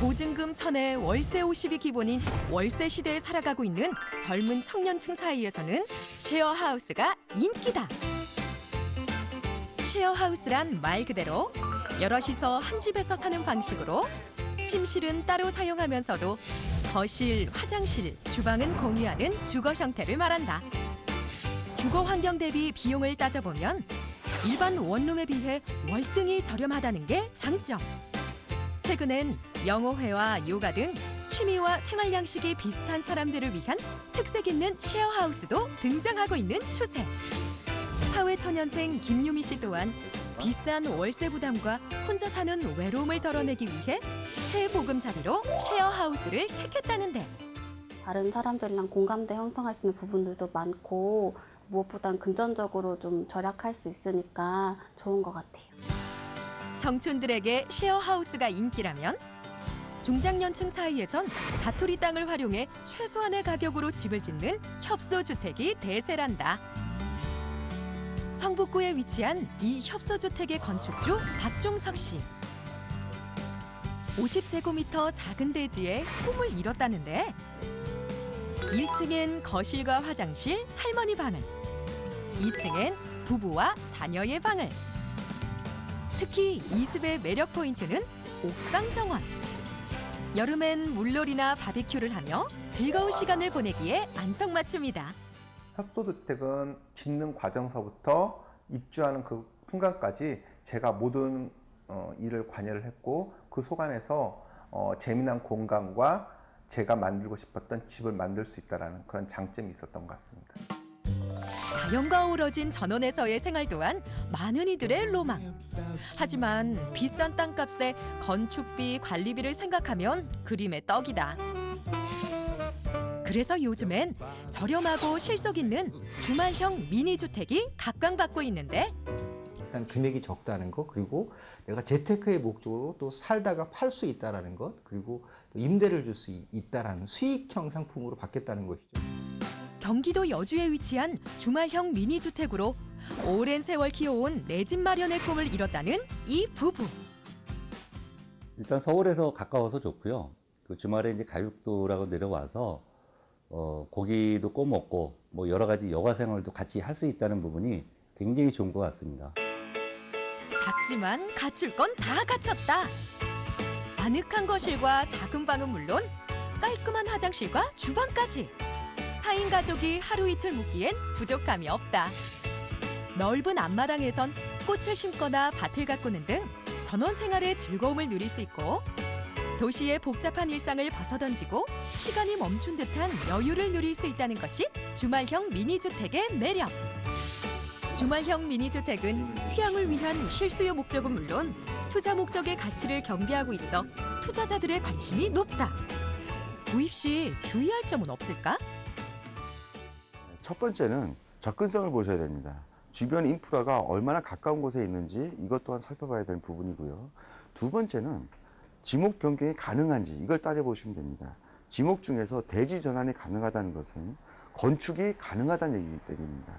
보증금 천에 월세 50이 기본인 월세 시대에 살아가고 있는 젊은 청년층 사이에서는 쉐어하우스가 인기다. 쉐어하우스란 말 그대로 여럿이서 한 집에서 사는 방식으로 침실은 따로 사용하면서도 거실, 화장실, 주방은 공유하는 주거 형태를 말한다. 주거 환경 대비 비용을 따져보면 일반 원룸에 비해 월등히 저렴하다는 게 장점. 최근엔 영어회와 요가 등 취미와 생활 양식이 비슷한 사람들을 위한 특색 있는 쉐어하우스도 등장하고 있는 추세. 사회초년생 김유미 씨 또한 비싼 월세 부담과 혼자 사는 외로움을 덜어내기 위해 새 보금자리로 쉐어하우스를 택했다는데 다른 사람들이랑 공감대 형성할 수 있는 부분들도 많고 무엇보단 금전적으로 좀 절약할 수 있으니까 좋은 것 같아요. 청춘들에게 쉐어하우스가 인기라면 중장년층 사이에선 자투리 땅을 활용해 최소한의 가격으로 집을 짓는 협소주택이 대세란다. 성북구에 위치한 이 협소주택의 건축주 박종석 씨. 50제곱미터 작은 대지에 꿈을 이뤘다는데 1층엔 거실과 화장실, 할머니 방을 2층엔 부부와 자녀의 방을 특히 이 집의 매력 포인트는 옥상 정원 여름엔 물놀이나 바비큐를 하며 즐거운 시간을 보내기에 안성맞춤이다 협소주택은 짓는 과정서부터 입주하는 그 순간까지 제가 모든 어, 일을 관여를 했고 그 속안에서 어, 재미난 공간과 제가 만들고 싶었던 집을 만들 수 있다는 그런 장점이 있었던 것 같습니다. 자연과 어우러진 전원에서의 생활 또한 많은 이들의 로망. 하지만 비싼 땅값에 건축비, 관리비를 생각하면 그림의 떡이다. 그래서 요즘엔 저렴하고 실속 있는 주말형 미니주택이 각광받고 있는데 일단 금액이 적다는 것 그리고 내가 재테크의 목적으로 또 살다가 팔 수 있다라는 것 그리고 또 임대를 줄 수 있다라는 수익형 상품으로 바뀌었다는 것이죠. 경기도 여주에 위치한 주말형 미니주택으로 오랜 세월 키워온 내 집 마련의 꿈을 이뤘다는 이 부부. 일단 서울에서 가까워서 좋고요. 그 주말에 이제 가육도라고 내려와서 어, 고기도 꼬 먹고 뭐 여러 가지 여가 생활도 같이 할 수 있다는 부분이 굉장히 좋은 것 같습니다. 작지만 갖출 건 다 갖췄다. 아늑한 거실과 작은 방은 물론 깔끔한 화장실과 주방까지. 4인 가족이 하루 이틀 묵기엔 부족함이 없다. 넓은 앞마당에선 꽃을 심거나 밭을 가꾸는 등 전원 생활의 즐거움을 누릴 수 있고 도시의 복잡한 일상을 벗어던지고 시간이 멈춘 듯한 여유를 누릴 수 있다는 것이 주말형 미니주택의 매력. 주말형 미니주택은 휴양을 위한 실수요 목적은 물론 투자 목적의 가치를 경계하고 있어 투자자들의 관심이 높다. 구입 시 주의할 점은 없을까? 첫 번째는 접근성을 보셔야 됩니다. 주변 인프라가 얼마나 가까운 곳에 있는지 이것 또한 살펴봐야 되는 부분이고요. 두 번째는 지목 변경이 가능한지 이걸 따져보시면 됩니다. 지목 중에서 대지 전환이 가능하다는 것은 건축이 가능하다는 얘기이기 때문입니다.